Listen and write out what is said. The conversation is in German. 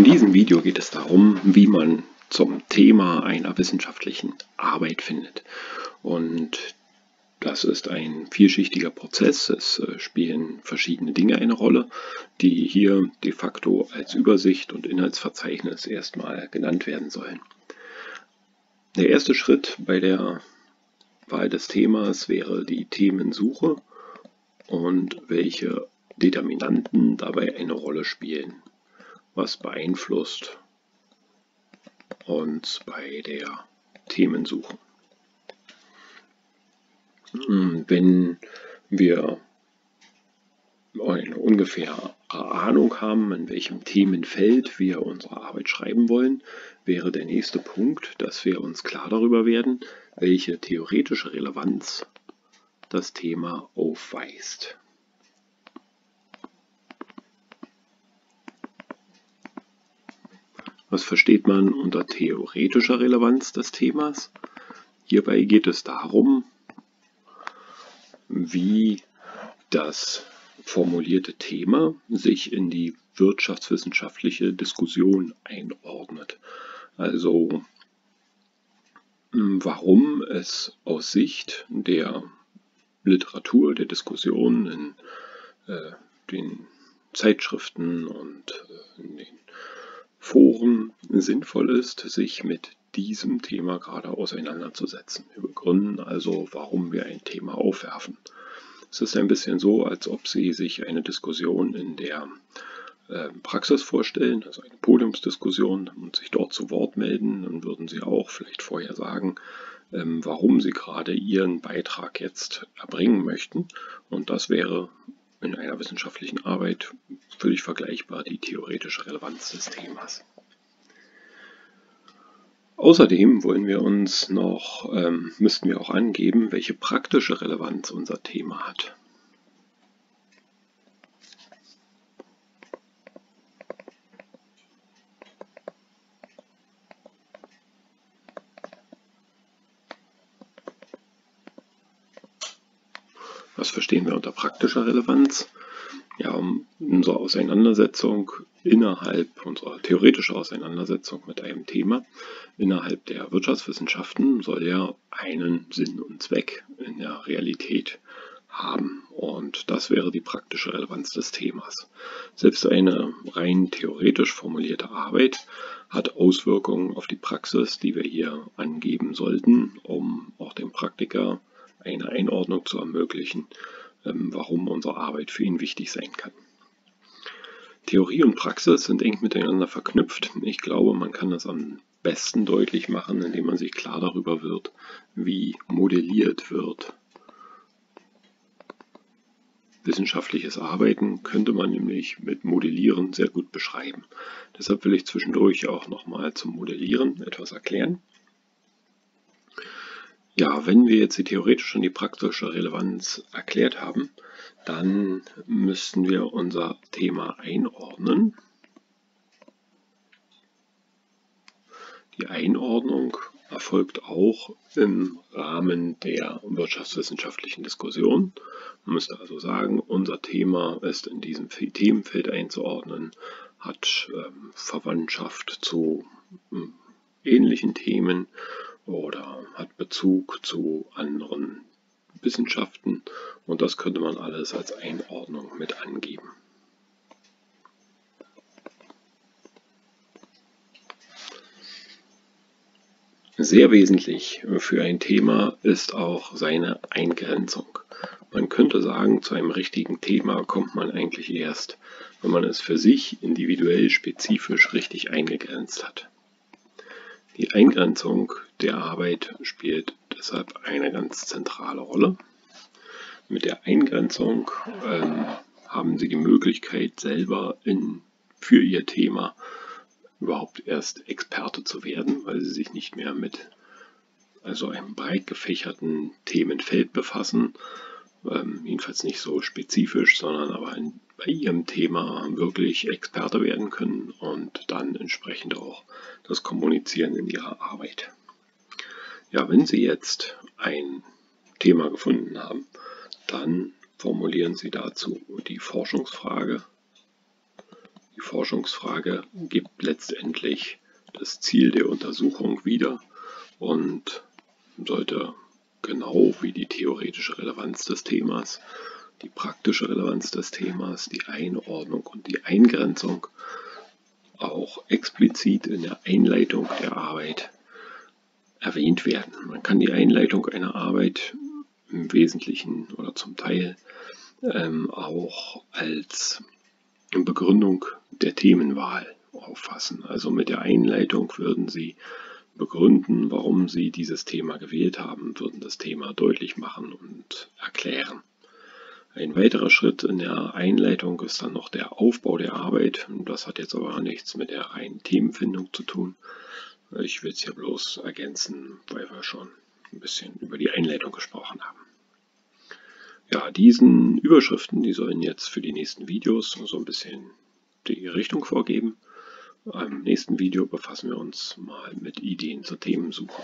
In diesem Video geht es darum, wie man zum Thema einer wissenschaftlichen Arbeit findet. Und das ist ein vielschichtiger Prozess. Es äh, spielen verschiedene Dinge eine Rolle, die hier de facto als Übersicht und Inhaltsverzeichnis erstmal genannt werden sollen. Der erste Schritt bei der Wahl des Themas wäre die Themensuche und welche Determinanten dabei eine Rolle spielen. Was beeinflusst uns bei der Themensuche. Hm, wenn wir eine ungefähre Ahnung haben, in welchem Themenfeld wir unsere Arbeit schreiben wollen, wäre der nächste Punkt, dass wir uns klar darüber werden, welche theoretische Relevanz das Thema aufweist. Was versteht man unter theoretischer Relevanz des Themas? Hierbei geht es darum, wie das formulierte Thema sich in die wirtschaftswissenschaftliche Diskussion einordnet. Also warum es aus Sicht der Literatur, der Diskussion in äh, den Zeitschriften und äh, in den Foren sinnvoll ist, sich mit diesem Thema gerade auseinanderzusetzen. Wir begründen also, warum wir ein Thema aufwerfen. Es ist ein bisschen so, als ob Sie sich eine Diskussion in der äh, Praxis vorstellen, also eine Podiumsdiskussion und sich dort zu Wort melden, dann würden Sie auch vielleicht vorher sagen, ähm, warum Sie gerade Ihren Beitrag jetzt erbringen möchten. Und das wäre in einer wissenschaftlichen Arbeit völlig vergleichbar die theoretische Relevanz des Themas. Außerdem wollen wir uns noch, ähm, müssten wir auch angeben, welche praktische Relevanz unser Thema hat. Was verstehen wir unter praktischer Relevanz? Ja, um unsere Auseinandersetzung innerhalb unserer theoretischen Auseinandersetzung mit einem Thema innerhalb der Wirtschaftswissenschaften soll ja einen Sinn und Zweck in der Realität haben. Und das wäre die praktische Relevanz des Themas. Selbst eine rein theoretisch formulierte Arbeit hat Auswirkungen auf die Praxis, die wir hier angeben sollten, um auch dem Praktiker eine Einordnung zu ermöglichen, ähm, warum unsere Arbeit für ihn wichtig sein kann. Theorie und Praxis sind eng miteinander verknüpft. Ich glaube, man kann das am besten deutlich machen, indem man sich klar darüber wird, wie modelliert wird. Wissenschaftliches Arbeiten könnte man nämlich mit Modellieren sehr gut beschreiben. Deshalb will ich zwischendurch auch nochmal zum Modellieren etwas erklären. Ja, wenn wir jetzt die theoretische und die praktische Relevanz erklärt haben, dann müssten wir unser Thema einordnen. Die Einordnung erfolgt auch im Rahmen der wirtschaftswissenschaftlichen Diskussion. Man müsste also sagen, unser Thema ist in diesem Themenfeld einzuordnen, hat ähm, Verwandtschaft zu ähm, ähnlichen Themen oder hat Bezug zu anderen Wissenschaften und das könnte man alles als Einordnung mit angeben. Sehr wesentlich für ein Thema ist auch seine Eingrenzung. Man könnte sagen, zu einem richtigen Thema kommt man eigentlich erst, wenn man es für sich individuell spezifisch richtig eingegrenzt hat. Die Eingrenzung der Arbeit spielt deshalb eine ganz zentrale Rolle. Mit der Eingrenzung ähm, haben Sie die Möglichkeit, selber in, für Ihr Thema überhaupt erst Experte zu werden, weil Sie sich nicht mehr mit also einem breit gefächerten Themenfeld befassen, ähm, jedenfalls nicht so spezifisch, sondern aber in, bei Ihrem Thema wirklich Experte werden können und dann entsprechend auch das Kommunizieren in Ihrer Arbeit. Ja, wenn Sie jetzt ein Thema gefunden haben, dann formulieren Sie dazu die Forschungsfrage, Die Forschungsfrage gibt letztendlich das Ziel der Untersuchung wieder und sollte genau wie die theoretische Relevanz des Themas, die praktische Relevanz des Themas, die Einordnung und die Eingrenzung auch explizit in der Einleitung der Arbeit erwähnt werden. Man kann die Einleitung einer Arbeit im Wesentlichen oder zum Teil ähm, auch als Begründung der Themenwahl auffassen. Also mit der Einleitung würden Sie begründen, warum Sie dieses Thema gewählt haben, würden das Thema deutlich machen und erklären. Ein weiterer Schritt in der Einleitung ist dann noch der Aufbau der Arbeit. Das hat jetzt aber nichts mit der reinen Themenfindung zu tun. Ich will es hier bloß ergänzen, weil wir schon ein bisschen über die Einleitung gesprochen haben. Ja, diesen Überschriften, die sollen jetzt für die nächsten Videos so ein bisschen die Richtung vorgeben. Im nächsten Video befassen wir uns mal mit Ideen zur Themensuche.